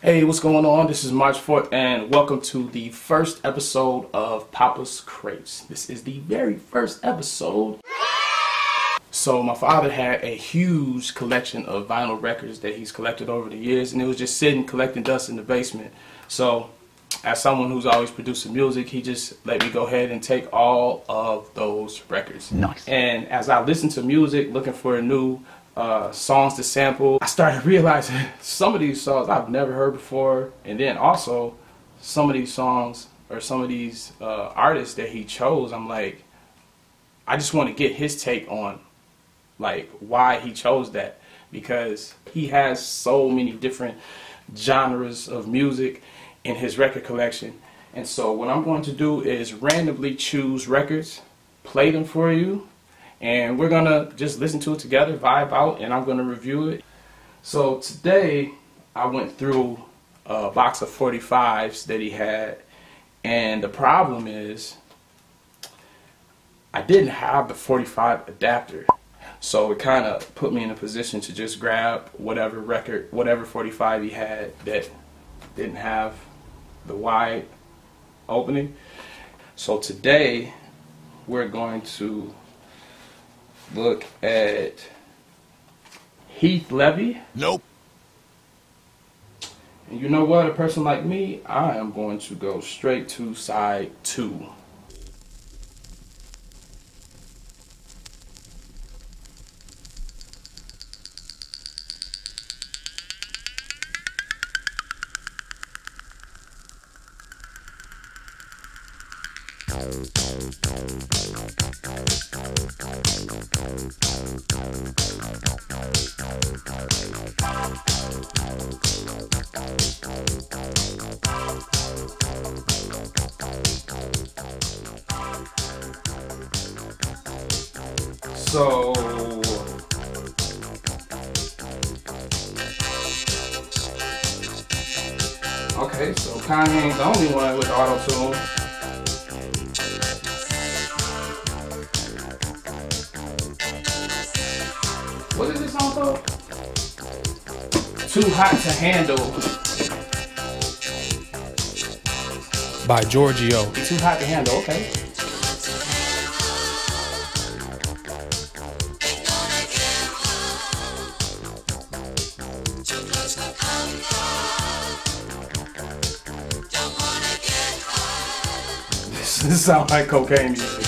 Hey, what's going on? This is March Forth, and welcome to the first episode of Papa's Crates. This is the very first episode. So, my father had a huge collection of vinyl records that he's collected over the years, and it was just sitting collecting dust in the basement. So, as someone who's always producing music, he just let me go ahead and take all of those records. Nice. And as I listened to music, looking for a new uh, songs to sample, I started realizing some of these songs I've never heard before, and then also some of these songs or some of these uh, artists that he chose, I'm like, I just want to get his take on like why he chose that. Because he has so many different genres of music in his record collection. And so what I'm going to do is randomly choose records, play them for you, and we're gonna just listen to it together, vibe out, and I'm gonna review it. So today I went through a box of 45s that he had, and the problem is I didn't have the 45 adapter. So it kind of put me in a position to just grab whatever record, whatever 45 he had that didn't have the wide opening. So today we're going to look at Heath Levy. Nope. And you know what? A person like me, I am going to go straight to side two. So Okay, so Kanye ain't the only one with auto Too Hot to Handle. by Giorgio. Too Hot to Handle, okay. This sounds like cocaine music.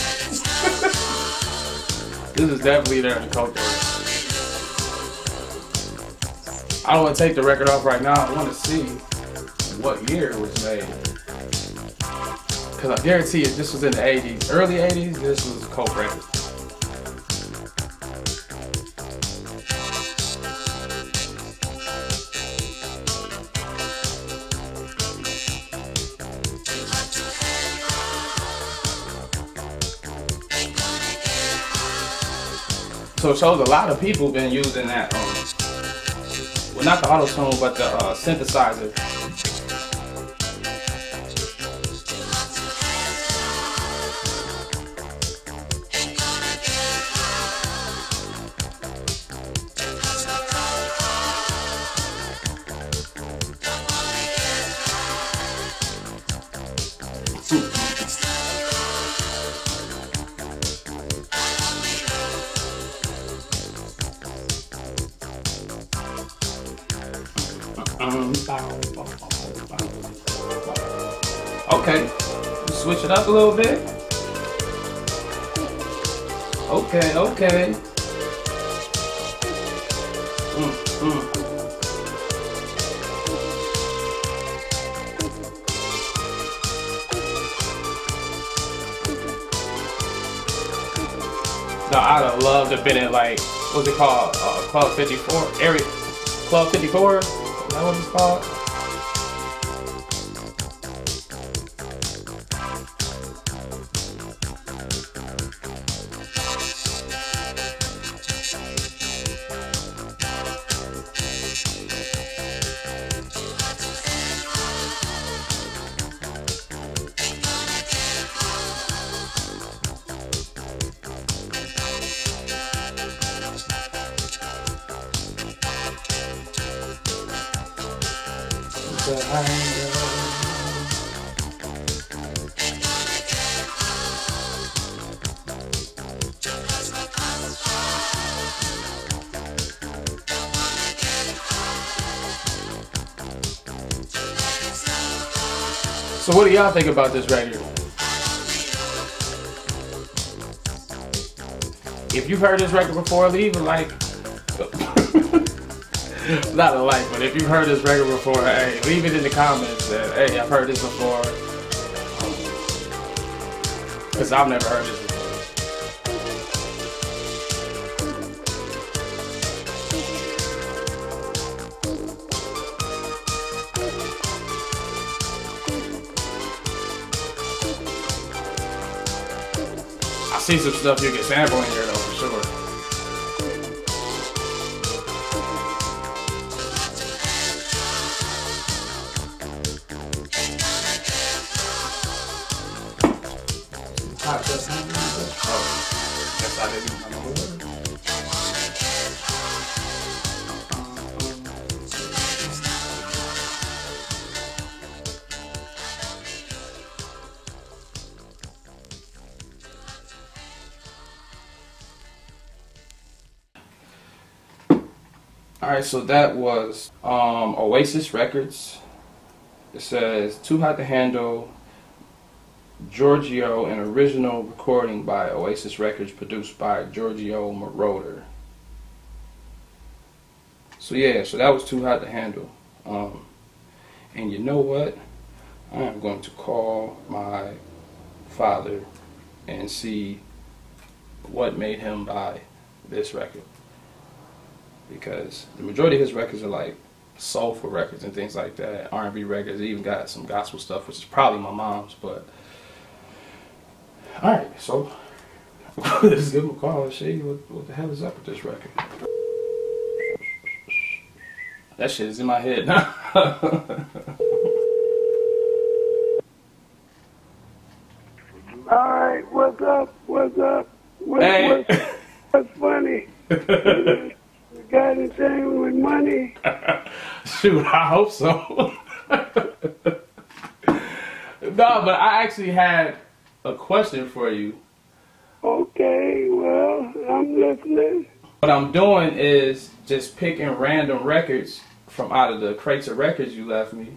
this is definitely there in the cocaine. I don't want to take the record off right now. I want to see what year it was made. Because I guarantee you, this was in the 80s. Early 80s, this was Coke record. So it shows a lot of people been using that. Um, well, not the auto tune, but the uh, synthesizer. Okay, switch it up a little bit. Okay, okay. Mm, mm. No, I'd have loved to have been in like, what's it called? Uh, Club 54? Area, Club 54? Is that what it's called? Handle. So what do y'all think about this record? If you've heard this record before, leave a like. Not a like, but if you've heard this record before, hey, leave it in the comments that, hey, I've heard this before. Because I've never heard this before. I see some stuff you can sample in here though, for sure. All right, so that was um, Oasis Records. It says "Too Hot to Handle." Giorgio, an original recording by Oasis Records, produced by Giorgio Moroder. So yeah, so that was "Too Hot to Handle." Um, and you know what? I am going to call my father and see what made him buy this record because the majority of his records are like soulful records and things like that, R&B records. He even got some gospel stuff, which is probably my mom's. But all right, so let's give him a call and see what, what the hell is up with this record. That shit is in my head now. All right, what's up? What's up? What, Hey. what's, what's funny? you got anything with money? Shoot, I hope so. no, but I actually had a question for you. Okay, well, I'm listening. What I'm doing is just picking random records from out of the crates of records you left me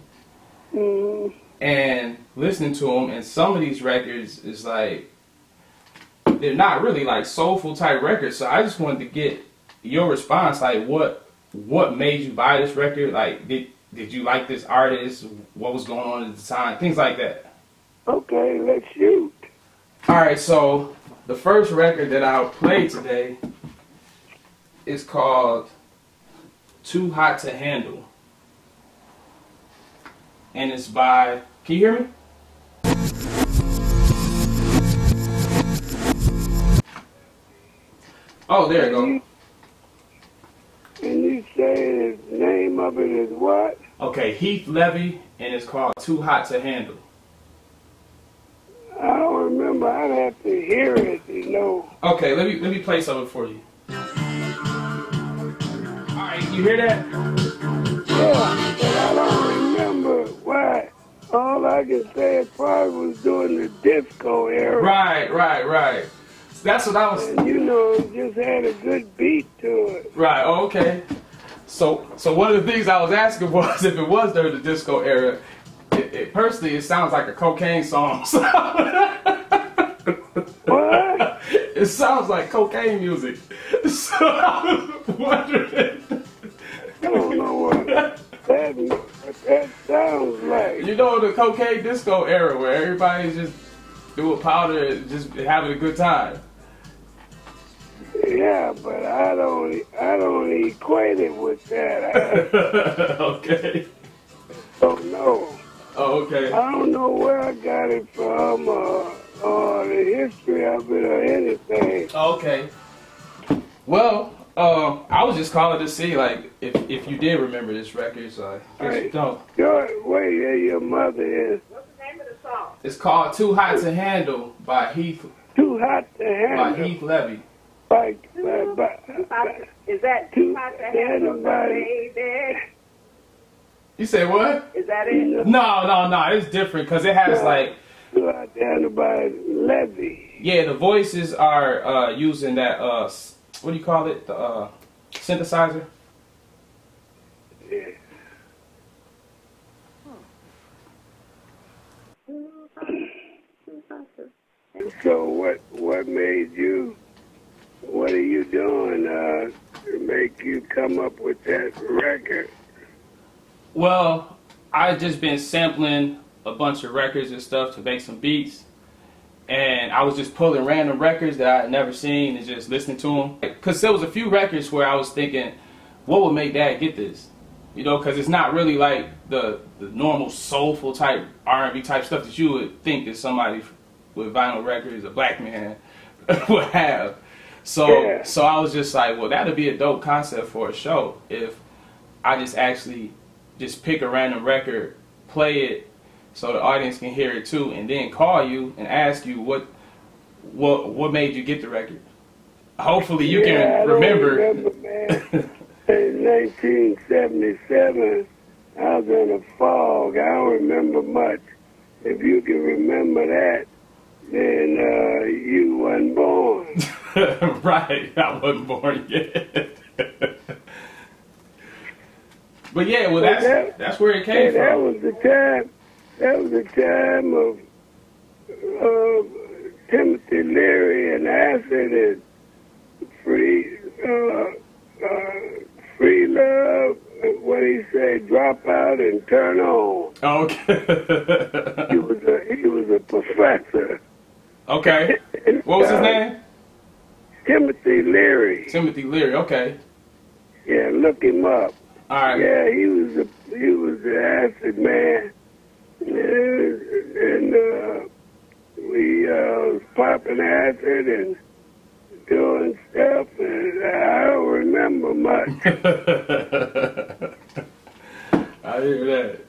Mm, and listening to them. And some of these records is like they're not really like soulful type records. So I just wanted to get your response. Like, what what made you buy this record? Like, did did you like this artist? What was going on at the time? Things like that. okay, let's shoot. All right, so the first record that I'll play today is called Too Hot to Handle. And it's by, can you hear me? Oh, there you go. And you say the name of it is what? Okay, Heath Levy, and it's called Too Hot to Handle. I don't remember. I'd have to hear it to know. Okay, let me let me play something for you. All right, you hear that? Yeah, but I don't remember why. All I can say is probably was during the disco era. Right, right, right. That's what I was. And you know, just had a good beat to it. Right. Oh, okay. So, so one of the things I was asking was if it was during the disco era. It, it, personally, it sounds like a cocaine song. What? it sounds like cocaine music. So I was wondering. I don't know what that, what that sounds like. You know the cocaine disco era where everybody's just doing powder, and just having a good time. Yeah, but I don't, I don't equate it with that. Okay. Oh no. Oh, okay. I don't know where I got it from, or, or the history of it, or anything. Okay. Well, um, I was just calling to see, like, if if you did remember this record. So I guess you don't. Your, where your, your mother is What's the name of the song? It's called "Too Hot to Handle" by Heath too hot to Handle by. Heath Levy. Like, by, by, by, Is that too too hot to handle, handle, baby? You say what? Is that it? No, no, no. It's different because it has like You by Levy. yeah, the voices are uh, using that uh, what do you call it? The uh, synthesizer. Yeah. So what what made you what are you doing uh to make you come up with that record? Well, I just been sampling a bunch of records and stuff to make some beats, and I was just pulling random records that I had never seen and just listening to them. Cause there was a few records where I was thinking, what would make Dad get this? You know, cause it's not really like the the normal soulful type R and B type stuff that you would think that somebody with vinyl records, a black man, would have. So Yeah. so I was just like, well, that'd be a dope concept for a show if I just actually just pick a random record, play it so the audience can hear it too, and then call you and ask you what what what made you get the record. Hopefully you yeah, can remember. remember man. In 1977, I was in a fog. I don't remember much. If you can remember that, then uh, you wasn't born. right, I wasn't born yet. but yeah, well that's that- that's where it came that from. was the time. That was the time of of Timothy Leary and acid and free uh, uh, free love. What he say? Drop out and turn on. Okay. He was a he was a professor. okay. What was his name? Timothy Leary. Timothy Leary. Okay. Yeah, look him up. All right. Yeah, he was a he was an acid man, and, and uh, we uh, was popping acid and doing stuff, and I don't remember much. I hear that.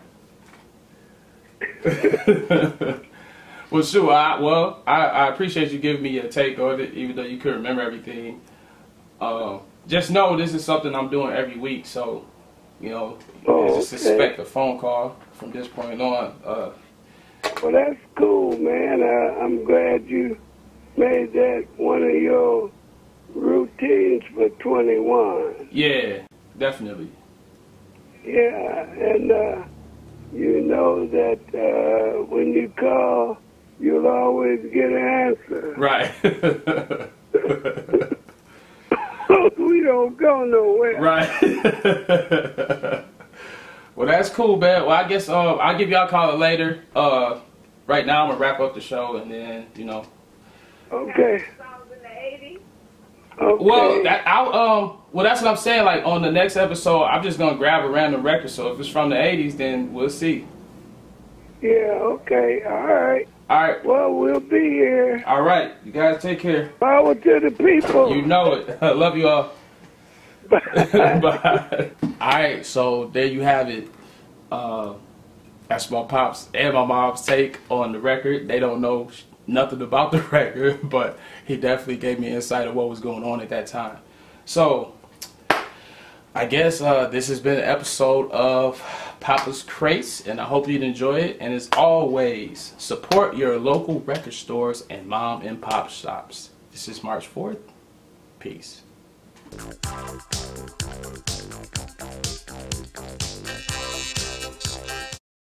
Well, sure. I, well, I, I appreciate you giving me your take on it, even though you couldn't remember everything. Uh, just know this is something I'm doing every week, so you know, Oh, just okay. expect a phone call from this point on. Uh, Well, that's cool, man. Uh, I'm glad you made that one of your routines for 21. yeah, definitely. Yeah, and uh, you know that uh, when you call, you'll always get an answer. Right. we don't go nowhere. right. well, that's cool, man. Well, I guess uh, I'll give y'all a call later. Uh, right now, I'm gonna wrap up the show, and then you know. Okay. Songs in the 80s? Okay. Well, that I'll um. Well, that's what I'm saying. Like on the next episode, I'm just gonna grab a random record. So if it's from the '80s, then we'll see. yeah, okay. All right. All right. Well, we'll be here. All right. You guys take care. Power to the people. You know it. I love you all. Bye. All right, so there you have it. Uh, that's my pops and my mom's take on the record. They don't know nothing about the record, but he definitely gave me insight of what was going on at that time. So, I guess uh, this has been an episode of Papa's Crates, and I hope you'd enjoy it. And as always, support your local record stores and mom and pop shops. This is March Forth. Peace.